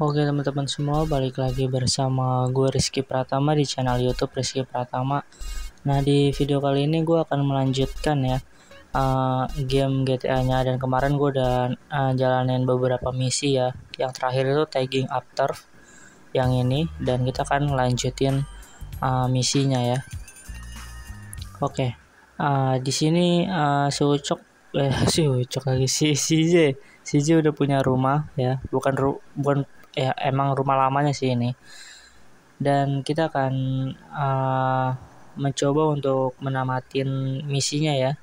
Oke teman-teman semua, balik lagi bersama gue Rizky Pratama di channel YouTube Rizky Pratama. Nah di video kali ini gue akan melanjutkan ya uh, game GTA-nya dan kemarin gue udah uh, jalanin beberapa misi ya. Yang terakhir itu tagging after yang ini dan kita akan lanjutin uh, misinya ya. Oke, uh, di sini uh, si Ucok eh si Ucok lagi si CJ CJ udah punya rumah ya, bukan ru bukan ya emang rumah lamanya sih ini. Dan kita akan uh, mencoba untuk menamatin misinya ya.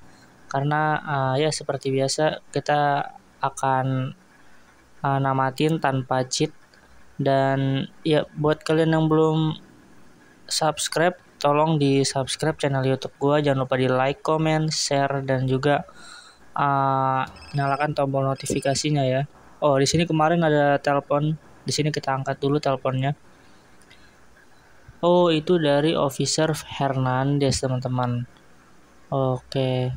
Karena uh, ya seperti biasa kita akan uh, namatin tanpa cheat. Dan ya buat kalian yang belum subscribe tolong di subscribe channel YouTube gua. Jangan lupa di like, comment, share dan juga uh, nyalakan tombol notifikasinya ya. Oh di sini kemarin ada telepon di sini kita angkat dulu teleponnya. Oh, itu dari Officer Hernandez, teman-teman. Oke.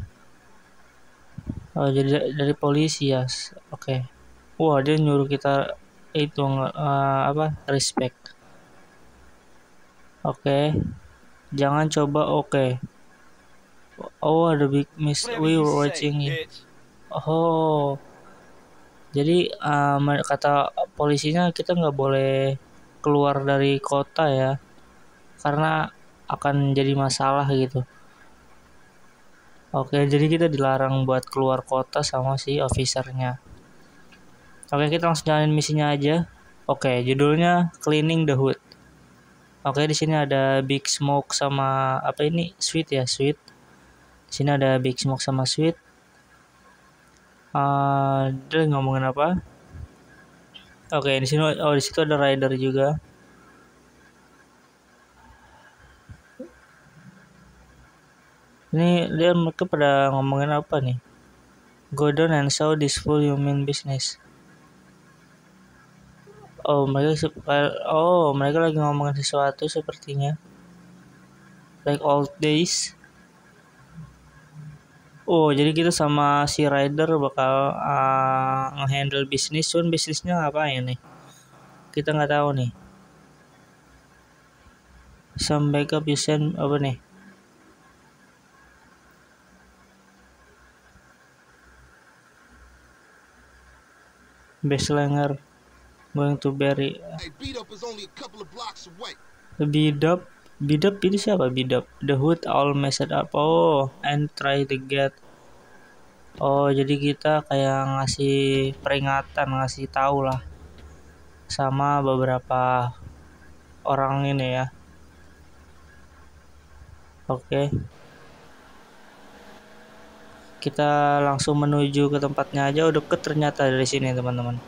Oh, jadi dari polisi ya. Oke. Wah, dia nyuruh kita itu uh, apa? Respect. Oke. Jangan coba oke. Oh, ada big miss. We were watching it. Oh jadi um, kata polisinya kita nggak boleh keluar dari kota ya karena akan jadi masalah gitu. Oke jadi kita dilarang buat keluar kota sama si officernya. Oke kita langsung jalanin misinya aja. Oke judulnya cleaning the hood. Oke di sini ada big smoke sama apa ini? Sweet ya sweet. Di sini ada big smoke sama sweet uh, dia ngomongin apa? Oke okay, di sini oh di situ ada rider juga. Ini dia mereka pada ngomongin apa nih? Go and show this full human business. Oh mereka oh mereka lagi ngomongin sesuatu sepertinya. Like old days Oh, jadi kita sama si rider bakal uh, ngehandle bisnis, cuman bisnisnya apa ya nih? Kita nggak tahu nih. Some backup you send apa nih? Bestlanger going to bury. Hey, beat up is only a couple of blocks away. Beat up Bidop itu siapa Bidop? The hood all messed up. Oh, and try to get. Oh, jadi kita kayak ngasih peringatan, ngasih tahu lah sama beberapa orang ini ya. Oke. Kita langsung menuju ke tempatnya aja udah deket ternyata dari sini teman-teman.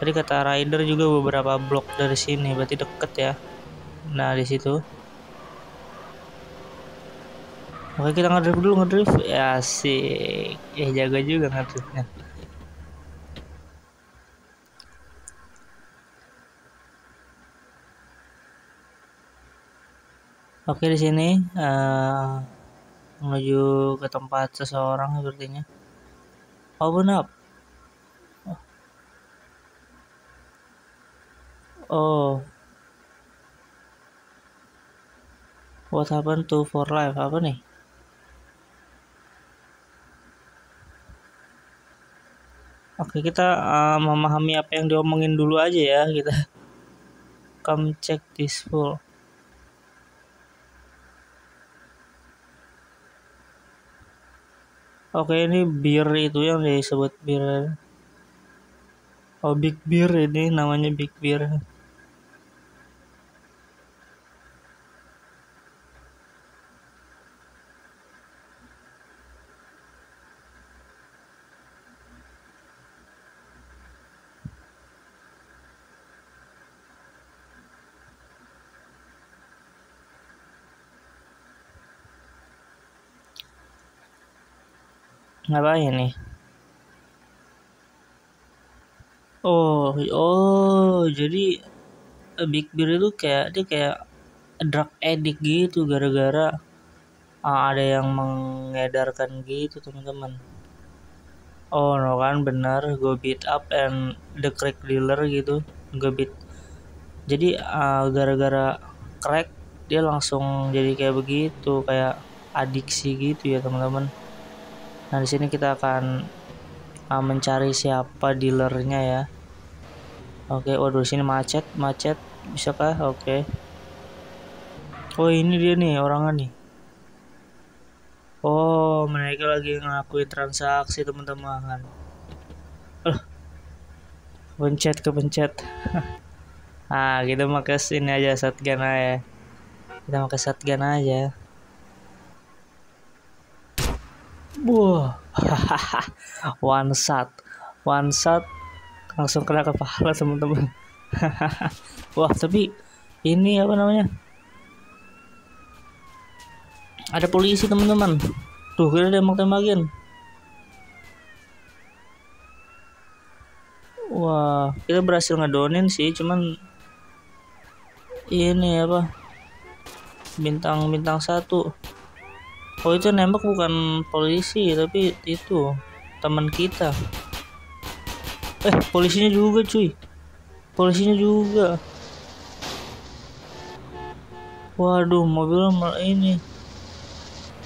Tadi kata rider juga beberapa blok dari sini, berarti deket ya nah di situ. Oke kita ngedrift dulu ngedrift. Ya sih ya jaga juga ngedriftnya. Oke di sini uh, menuju ke tempat seseorang sepertinya. Open up. Oh, What happened to for life? Apa nih? Oke, kita uh, memahami apa yang diomongin dulu aja ya, kita. Come check this full. Oke, ini bir itu yang disebut bir. Oh, big beer ini namanya big beer. Ngapain nih? Oh oh jadi eh, Big Bear itu kayak dia kayak drug addict gitu gara-gara uh, ada yang mengedarkan gitu teman-teman. Oh no kan benar go beat up and the crack dealer gitu gebit jadi uh, gara-gara crack dia langsung jadi kayak begitu kayak adiksi gitu ya teman-teman nah di sini kita akan uh, mencari siapa dealernya ya. Oke waduh di sini macet macet. Bisakah? Oke. Oh ini dia nih orangnya nih. Oh mereka lagi ngelakuin transaksi teman-teman. Uh, pencet kepencet. Ah kita pakai ini aja shotgun aja. Kita pakai shotgun aja wah one shot. One shot. Langsung kena kepala teman-teman. Wah tapi ini apa namanya? Ada polisi teman-teman. Tuh kita tembak-tembakin wah kita berhasil ngedonin sih cuman ini apa? Bintang bintang satu oh itu nembak bukan polisi tapi itu teman kita eh polisinya juga cuy polisinya juga waduh mobil ini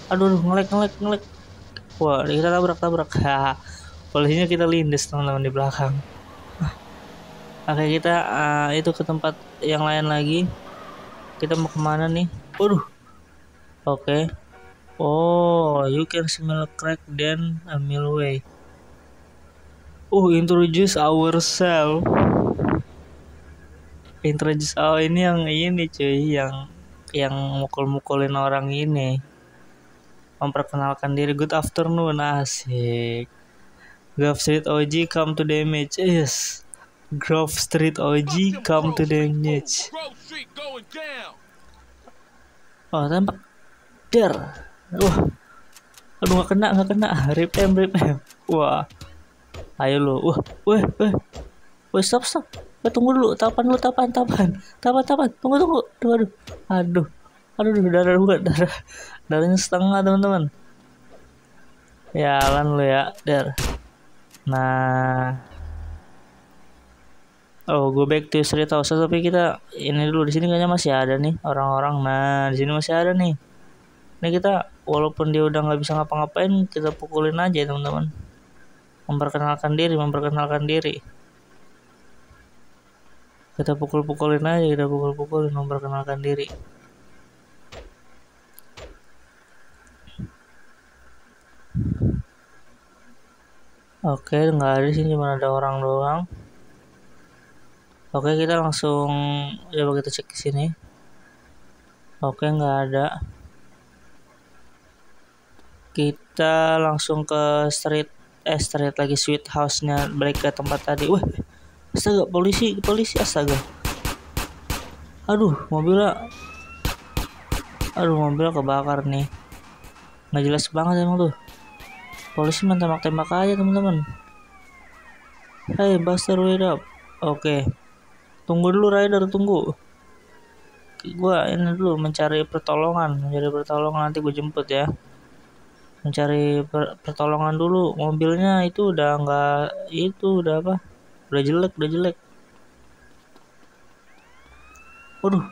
aduh ngelek ngelek ngelek wah kita tabrak tabrak polisinya kita lindes teman-teman di belakang Oke kita uh, itu ke tempat yang lain lagi. Kita mau ke mana nih? Waduh. Oke. Okay. Oh, you can smell crack then a mile away. Oh, introduce ourselves. Introduce oh ini yang ini cuy, yang yang mukul-mukulin orang ini. Memperkenalkan diri. Good afternoon, asik. Gulf Street OG come to damage. Yes. Grove Street OG come to the niche. Oh tembak. Der. Wah. Aduh gak kena gak kena. Rip em rip em. Wah. Ayo lo. Wah. Wah. Wah. Wah stop stop. Wah, tunggu dulu. Tapan dulu tapan tapan. Tapan tapan. Tunggu tunggu. Aduh aduh. Aduh. Aduh, aduh darah juga darah. Darahnya setengah teman-teman. Ya lan lo ya. Der. Nah, Oh, gue back to Street House tapi kita ini dulu di sini kayaknya masih ada nih orang-orang. Nah, di sini masih ada nih. Ini kita walaupun dia udah nggak bisa ngapa-ngapain, kita pukulin aja teman-teman. Memperkenalkan diri, memperkenalkan diri. Kita pukul-pukulin aja, kita pukul-pukulin memperkenalkan diri. Oke, nggak ada sih, cuma ada orang doang. Oke kita langsung coba kita cek di sini. Oke nggak ada. Kita langsung ke street eh street lagi sweet house-nya balik ke tempat tadi. Wah, astaga polisi polisi astaga. Aduh mobilnya Aduh mobilnya kebakar nih. Nggak jelas banget emang tuh. Polisi main tembak-tembak aja teman-teman. Hey Buster wait up. Oke. Tunggu dulu rider, tunggu. Gua ini dulu mencari pertolongan, mencari pertolongan nanti gue jemput ya. Mencari per pertolongan dulu. Mobilnya itu udah nggak itu udah apa? Udah jelek, udah jelek. Waduh.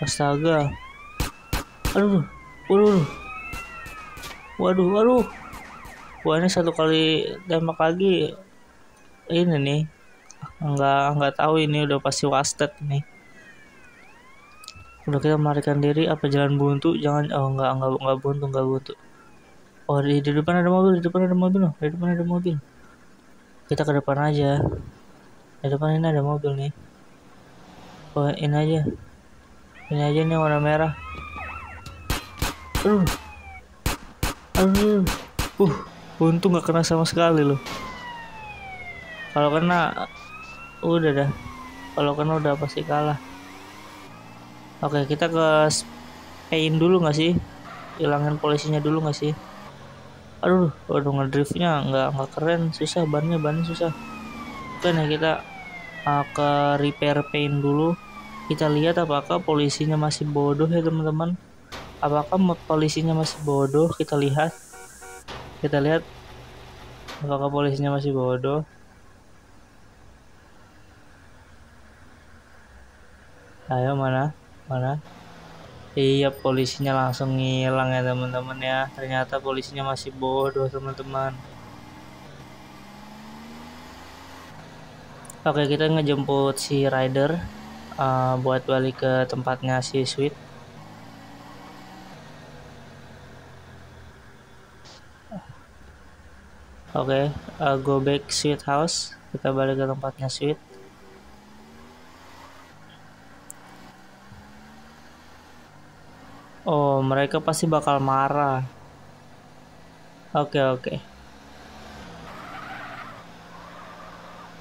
Astaga. Aduh. Waduh. Waduh, waduh. Wah ini satu kali tembak lagi. Ini nih nggak nggak tahu ini udah pasti wasted nih udah kita melarikan diri apa jalan buntu? Jangan oh nggak nggak nggak buntu nggak buntu. Oh di, di depan ada mobil di depan ada mobil loh di depan ada mobil. Kita ke depan aja. Di depan ini ada mobil nih. Oh ini aja. Ini aja nih warna merah. Aduh. Aduh. Uh untung nggak kena sama sekali loh. Kalau kena udah dah. Kalau kan udah pasti kalah oke kita ke Spain dulu nggak sih? Hilangin polisinya dulu nggak sih? Aduh waduh ngedriftnya nggak nggak keren. Susah bannya bannya susah. Oke nih kita uh, ke repair paint dulu. Kita lihat apakah polisinya masih bodoh ya teman-teman. Apakah polisinya masih bodoh? Kita lihat. Kita lihat apakah polisinya masih bodoh. Ayo mana mana? Iya polisinya langsung ngilang ya teman-teman ya. Ternyata polisinya masih bodoh teman-teman. Oke kita ngejemput si rider uh, buat balik ke tempatnya si Sweet. Oke okay, uh, go back Sweet House. Kita balik ke tempatnya Sweet Oh, mereka pasti bakal marah. Oke, oke.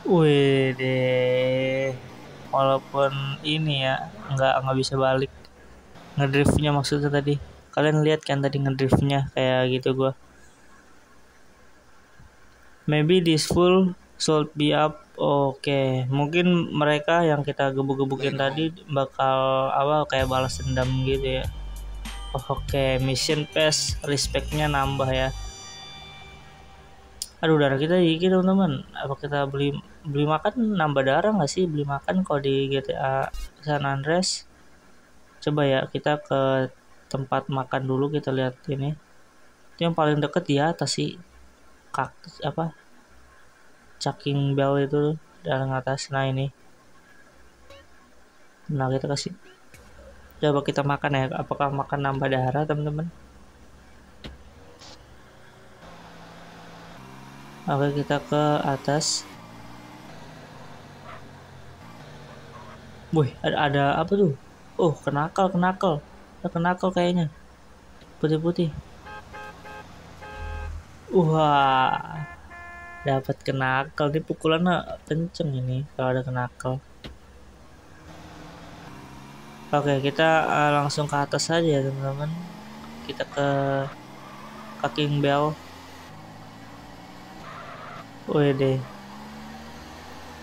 Wih deh. Walaupun ini ya nggak nggak bisa balik ngedriftnya maksudnya tadi. Kalian lihat kan tadi ngedriftnya kayak gitu gua. Maybe this full should be up. Oke, okay. mungkin mereka yang kita gebuk-gebukin tadi bakal awal kayak balas dendam gitu ya. Oke, mission pass respectnya nambah ya. Aduh darah kita dikit teman-teman. Apa kita beli beli makan nambah darah nggak sih? Beli makan kalau di GTA San Andreas. Coba ya kita ke tempat makan dulu kita lihat ini. Itu yang paling deket di atas sih. Kak apa? Chucking bell itu dari atas. Nah ini. Nah kita kasih coba kita makan ya apakah makan nambah darah teman-teman oke kita ke atas Wih, ada, ada apa tuh? Oh, kenakal, kenakal. Ada kenakal kayaknya. Putih-putih. Wah. Dapat kenakal. Ini pukulannya kenceng ini kalau ada kenakal. Oke, kita uh, langsung ke atas saja teman-teman. Kita ke Kaking Bell. Wede.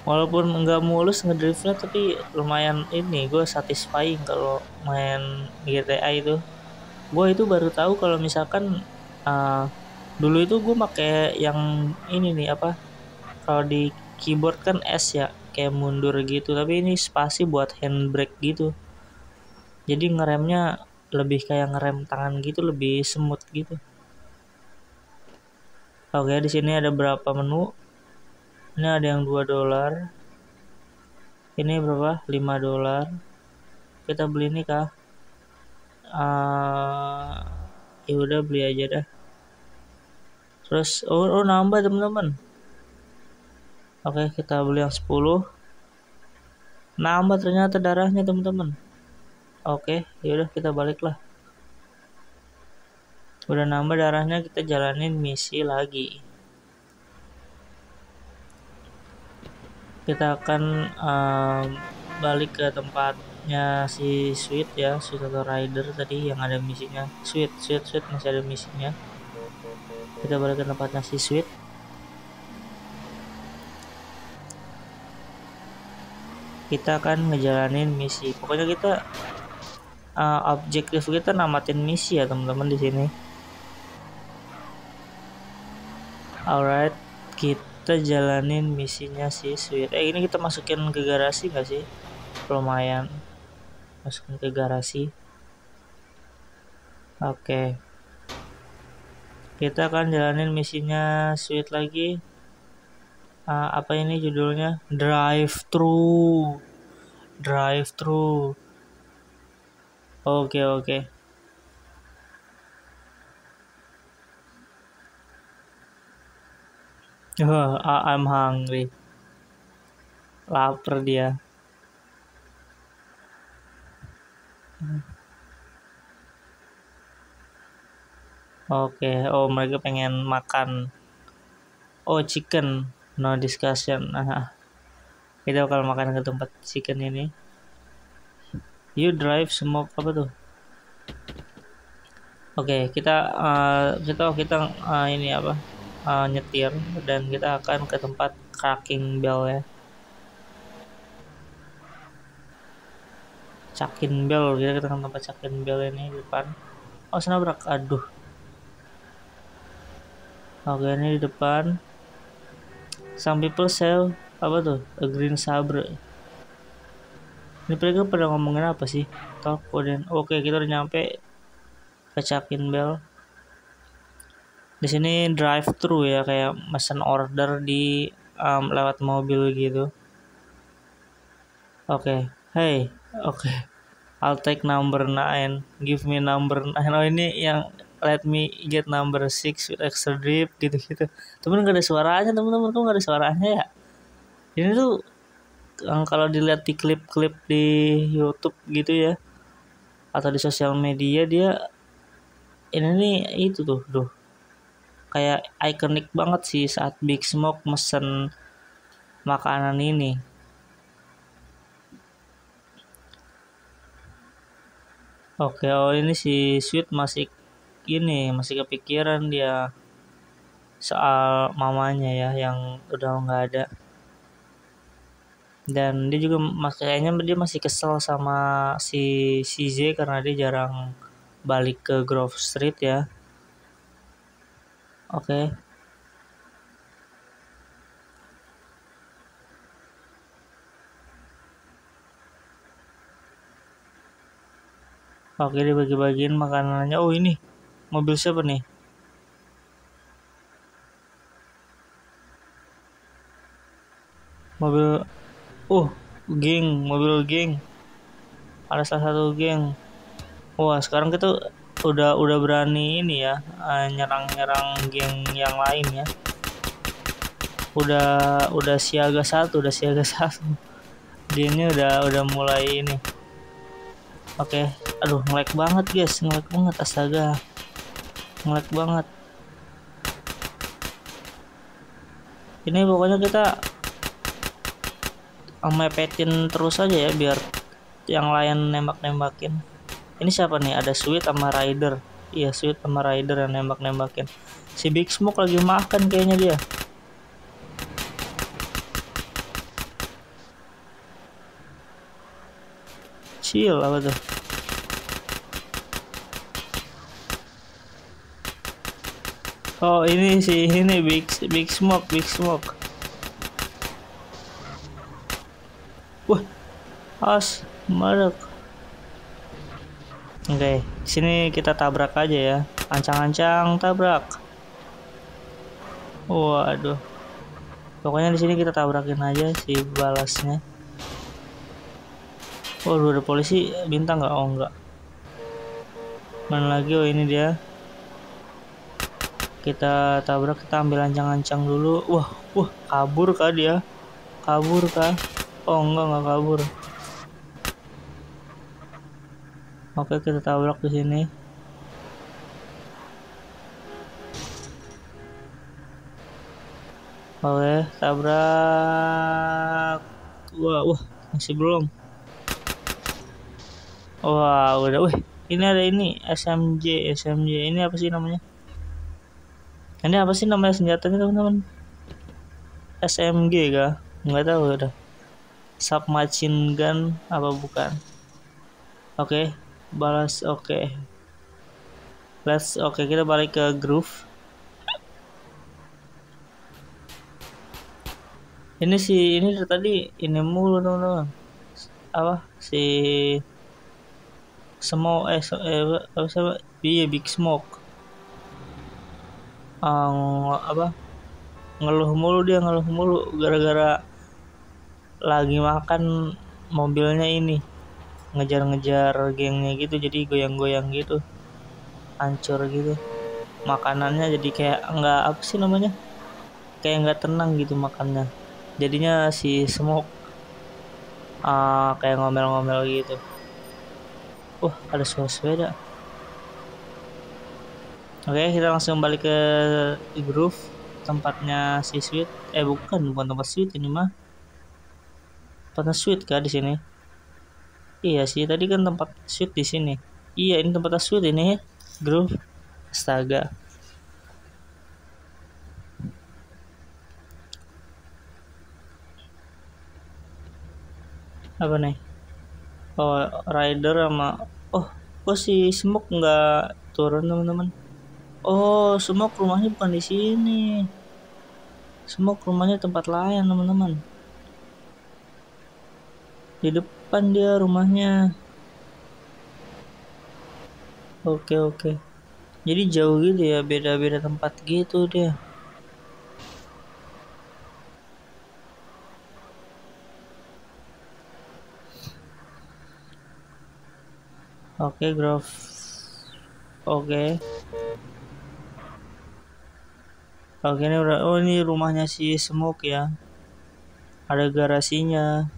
Walaupun nggak mulus ngedriftnya tapi lumayan ini gue satisfying kalau main GTA itu. Gue itu baru tahu kalau misalkan uh, dulu itu gue pakai yang ini nih apa kalau di keyboard kan S ya kayak mundur gitu tapi ini spasi buat handbrake gitu jadi ngeremnya lebih kayak ngerem tangan gitu lebih semut gitu. Oke di sini ada berapa menu? Ini ada yang 2 dolar. Ini berapa? 5 dolar. Kita beli ini kah? Uh, ya udah beli aja dah. Terus oh, oh nambah teman-teman. Oke kita beli yang 10 nambah ternyata darahnya teman-teman oke yaudah kita balik lah. Udah nambah darahnya kita jalanin misi lagi. Kita akan um, balik ke tempatnya si Sweet ya Sweet atau Rider tadi yang ada misinya. Sweet Sweet Sweet masih ada misinya. Kita balik ke tempatnya si Sweet. Kita akan ngejalanin misi. Pokoknya kita uh, objektif kita namatin misi ya teman-teman di sini. Alright, kita jalanin misinya si Sweet. Eh ini kita masukin ke garasi gak sih? Lumayan. Masukin ke garasi. Oke. Okay. Kita akan jalanin misinya Sweet lagi. Uh, apa ini judulnya? Drive thru. Drive thru Oke oke. Oh, I'm hungry. Lapar dia. Oke, oh mereka pengen makan. Oh chicken, no discussion. Kita bakal makan ke tempat chicken ini you drive semua apa tuh? Oke okay, kita uh, kita kita uh, ini apa uh, nyetir dan kita akan ke tempat cracking bell ya. Cakin bell kita ke tempat cakin bell ini di depan. Oh senabrak aduh. Oke ini di depan. Some people sell apa tuh? A green sabre ini mereka pada ngomongin apa sih? Talk dan oke kita udah nyampe. Kecakin bel. Di sini drive thru ya kayak mesen order di um, lewat mobil gitu. Oke. Okay. hey oke. Okay. I'll take number 9 give me number 9 oh ini yang let me get number 6 with extra drip gitu-gitu. Temen gak ada suaranya temen-temen. Kok gak ada suaranya ya? Ini tuh kalau dilihat di klip-klip di YouTube gitu ya atau di sosial media dia ini nih itu tuh tuh kayak ikonik banget sih saat Big Smoke mesen makanan ini. Oke, oh ini si Sweet masih ini masih kepikiran dia soal mamanya ya yang udah nggak ada. Dan dia juga mas kayaknya dia masih kesel sama si CZ karena dia jarang balik ke Grove Street ya. Oke. Okay. Oke, dibagi-bagiin makanannya. Oh, ini mobil siapa nih? Mobil Oh, geng, mobil geng. Ada salah satu geng. Wah, sekarang kita udah udah berani ini ya eh, nyerang-nyerang geng yang lain ya udah udah siaga satu udah siaga satu gengnya udah udah mulai ini oke okay. aduh ngelek banget guys ngelek banget astaga ngelek banget ini pokoknya kita mepetin terus aja ya biar yang lain nembak-nembakin. Ini siapa nih? Ada Sweet sama Rider iya Sweet sama Rider yang nembak-nembakin. Si Big Smoke lagi makan kayaknya dia. Chill apa tuh? Oh ini sih ini Big Big Smoke Big Smoke Wah As Marek Oke, okay, sini kita tabrak aja ya. Ancang-ancang tabrak. Waduh. Pokoknya di sini kita tabrakin aja si balasnya. Waduh, ada polisi bintang nggak? Oh enggak. Mana lagi? Oh ini dia. Kita tabrak, kita ambil ancang-ancang dulu. Wah, wah, kabur kah dia? Kabur kah? Oh enggak, enggak kabur. Oke, kita tabrak di sini. Oke, tabrak. Wah, wah, masih belum. Wah, udah. Wih, ini ada ini SMJ, SMJ. Ini apa sih namanya? Ini apa sih namanya senjatanya, teman-teman? SMG kah? Nggak tahu udah. Submachine gun apa bukan? Oke, balas oke. Okay. let's oke okay, kita balik ke groove. Ini si ini tadi ini mulu teman-teman. Apa? Si semua eh, eh apa sama iya big smoke. Um, apa? Ngeluh mulu dia ngeluh mulu gara-gara lagi makan mobilnya ini. Ngejar-ngejar gengnya gitu jadi goyang-goyang gitu. Hancur gitu. Makanannya jadi kayak nggak apa sih namanya? Kayak nggak tenang gitu makannya. Jadinya si smoke uh, kayak ngomel-ngomel gitu. Uh ada suara sepeda. Oke kita langsung balik ke groove tempatnya si sweet. Eh bukan bukan tempat sweet ini mah tempatnya sweet kah di sini Iya sih, tadi kan tempat shoot di sini. Iya, ini tempat shoot ini ya. Groove. Astaga. Apa nih? Oh, rider sama oh, kok si Smoke nggak turun teman-teman? Oh, Smoke rumahnya bukan di sini. Smoke rumahnya tempat lain teman-teman. Hidup depan dia rumahnya. Oke oke. Jadi jauh gitu ya beda-beda tempat gitu dia. Oke Grove oke. Oke ini oh ini rumahnya si Smoke ya. Ada garasinya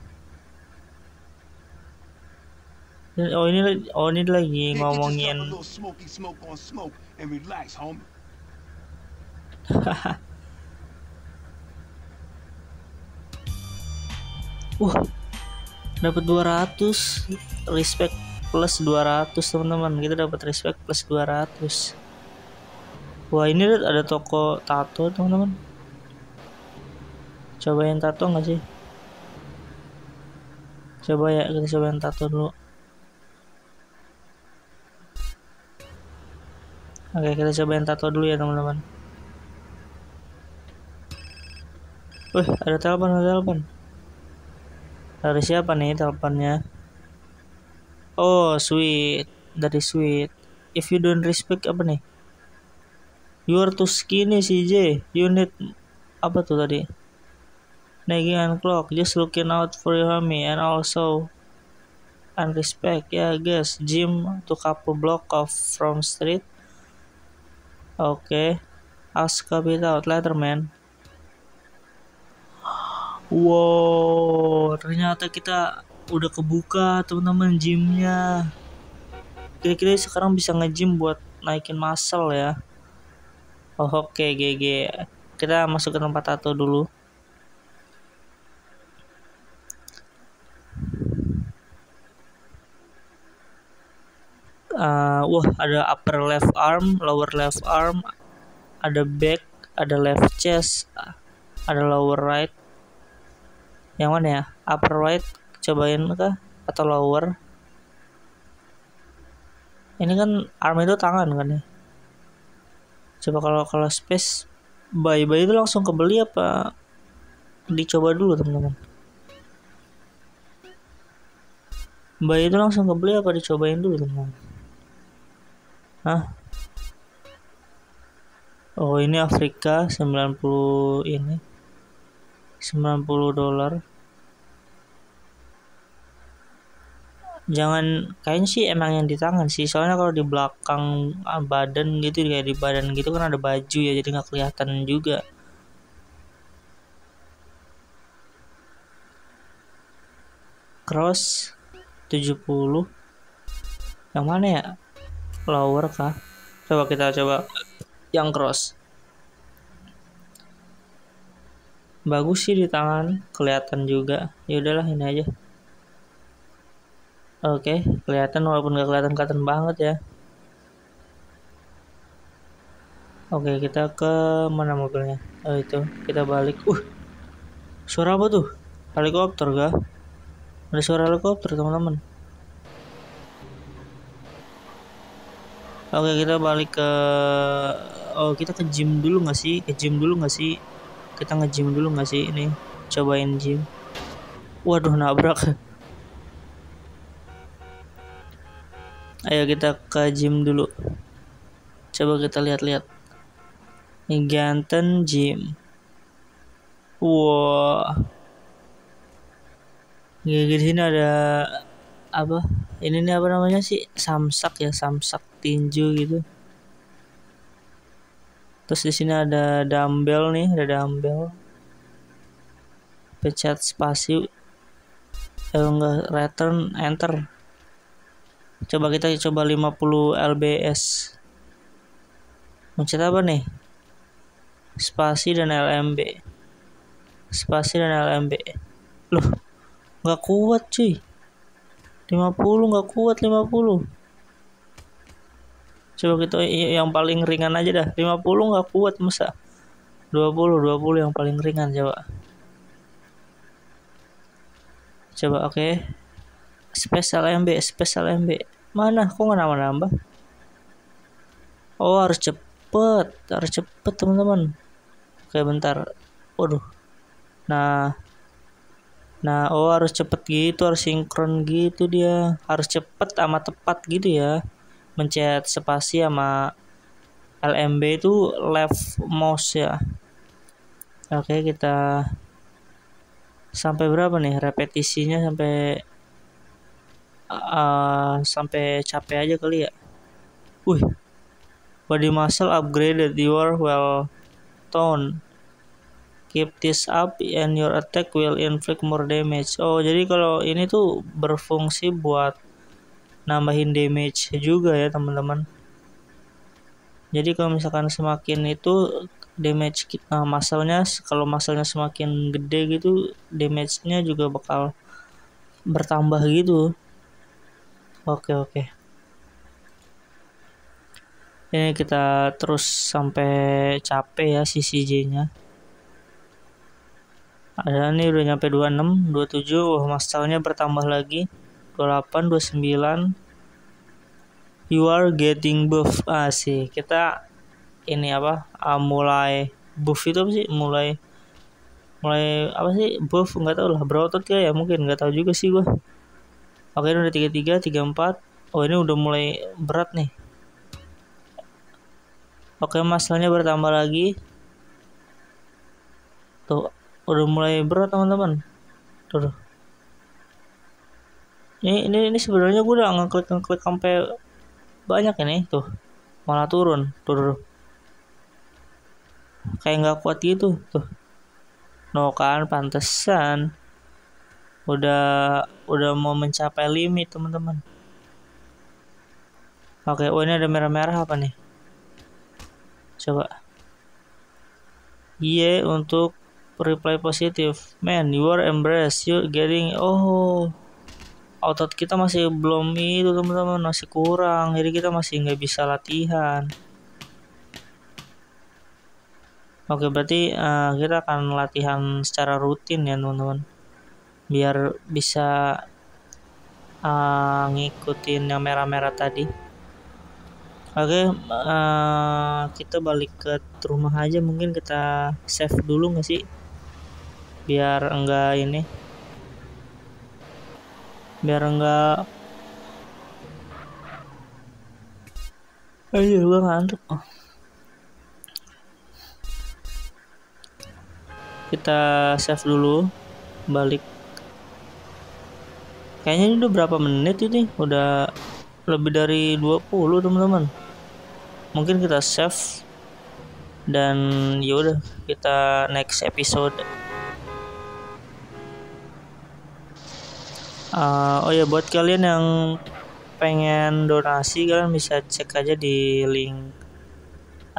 Oh ini oh ini lagi ngomongin Wah, dapat 200 respect plus 200 teman-teman. Kita dapat respect plus 200. Wah, ini ada toko tato, teman-teman. Cobain tato nggak sih? Coba ya, kita cobain tato dulu. Oke, kita cobain tato dulu ya, teman-teman. Wih, ada telepon, ada telepon. Dari siapa nih teleponnya? Oh, sweet. Dari sweet. If you don't respect apa nih? You are too skinny, CJ. You need apa tuh tadi? Nagging and clock. Just looking out for your homie and also and respect. Yeah, guess. Gym to couple block off from street. Oke. Okay. Ask it out later, man. Wow, ternyata kita udah kebuka teman-teman gymnya. Kira-kira sekarang bisa nge-gym buat naikin muscle ya. Oh, Oke, okay, GG. Kita masuk ke tempat tato dulu. Uh, wah ada upper left arm, lower left arm, ada back, ada left chest, ada lower right. Yang mana ya? Upper right cobain kah atau lower? Ini kan arm itu tangan kan ya? Coba kalau kalau space bayi bayi itu langsung kebeli apa dicoba dulu teman-teman? Bayi itu langsung kebeli apa dicobain dulu teman-teman? Hah? Oh ini Afrika 90 ini. 90 dolar. Jangan kayaknya sih emang yang di tangan sih. Soalnya kalau di belakang ah, badan gitu kayak di badan gitu kan ada baju ya jadi nggak kelihatan juga. Cross 70 yang mana ya lower kah? Coba kita coba. Yang cross. Bagus sih di tangan kelihatan juga. Ya udahlah ini aja. Oke kelihatan walaupun gak kelihatan kelihatan banget ya. Oke kita ke mana mobilnya? Oh itu. Kita balik. Uh suara apa tuh? Helikopter gak ada suara helikopter teman-teman Oke kita balik ke oh kita ke gym dulu nggak sih? Ke gym dulu nggak sih? Kita nge gym dulu nggak sih? Ini cobain gym. Waduh nabrak. Ayo kita ke gym dulu. Coba kita lihat-lihat. Ini Ganten gym. Wow di sini ada apa ini nih apa namanya sih samsak ya samsak tinju gitu. Terus di sini ada dumbbell nih ada dumbbell. Pencet spasi. Eh enggak return enter. Coba kita coba 50 lbs pencet apa nih? Spasi dan lmb spasi dan lmb loh nggak kuat cuy 50 nggak kuat 50 coba kita yang paling ringan aja dah. 50 nggak kuat masa? 20 20 yang paling ringan coba. Coba oke. Okay. special MB special MB mana? Kok nggak nambah nambah oh harus cepet harus cepet teman-teman. Oke bentar. Waduh. Nah Nah, oh harus cepet gitu, harus sinkron gitu dia. Harus cepet sama tepat gitu ya. Mencet spasi sama LMB itu left mouse ya. Oke, kita sampai berapa nih repetisinya sampai uh, sampai capek aja kali ya. Wih. Body muscle upgraded, you are well toned. Keep this up and your attack will inflict more damage. Oh, jadi kalau ini tuh berfungsi buat nambahin damage juga ya, teman-teman. Jadi kalau misalkan semakin itu damage uh, masalnya kalau masalnya semakin gede gitu damage-nya juga bakal bertambah gitu. Oke, oke. Ini kita terus sampai capek ya si CJ-nya ada nih udah nyampe 26 27 wah masalahnya bertambah lagi. 28 29 you are getting buff. Ah sih kita ini apa? Ah, mulai buff itu apa sih? Mulai mulai apa sih? Buff nggak tahu lah. Berotot ya ya? Mungkin nggak tahu juga sih gua. Oke ini udah 33 34 oh ini udah mulai berat nih. Oke masalahnya bertambah lagi. Tuh udah mulai berat teman-teman. Tuh ini ini ini sebenarnya gue udah ngeklik ngeklik sampai banyak ini tuh. Malah turun. Tuh, kayak nggak kuat gitu tuh. No kan pantesan. Udah udah mau mencapai limit teman-teman. Oke oh ini ada merah-merah apa nih? Coba. Iya untuk reply positif. Man you are embraced you getting oh otot kita masih belum itu teman-teman. Masih kurang. Jadi kita masih nggak bisa latihan. Oke berarti uh, kita akan latihan secara rutin ya teman-teman. Biar bisa uh, ngikutin yang merah-merah tadi. Oke, uh, kita balik ke rumah aja. Mungkin kita save dulu nggak sih? Biar enggak ini. Biar enggak ayo gue ngantuk. Oh. kita save dulu balik. Kayaknya ini udah berapa menit ini? Udah lebih dari 20 teman-teman. Mungkin kita save dan yaudah kita next episode uh, oh ya buat kalian yang pengen donasi kalian bisa cek aja di link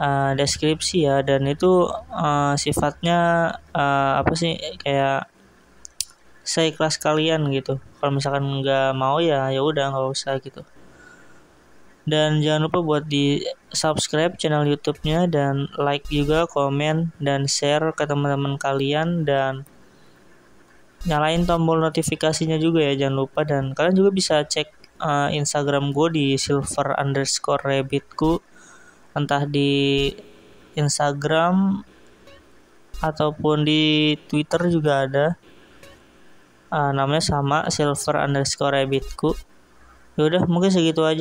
uh, deskripsi ya. Dan itu uh, sifatnya uh, apa sih kayak saya kelas kalian gitu. Kalau misalkan nggak mau ya ya udah nggak usah gitu. Dan jangan lupa buat di subscribe channel YouTube-nya dan like juga komen dan share ke teman-teman kalian. Dan nyalain tombol notifikasinya juga ya jangan lupa. Dan kalian juga bisa cek uh, Instagram gue di silver underscore rabbitku entah di Instagram ataupun di Twitter juga ada. Uh, namanya sama silver underscore rabbitku yaudah mungkin segitu aja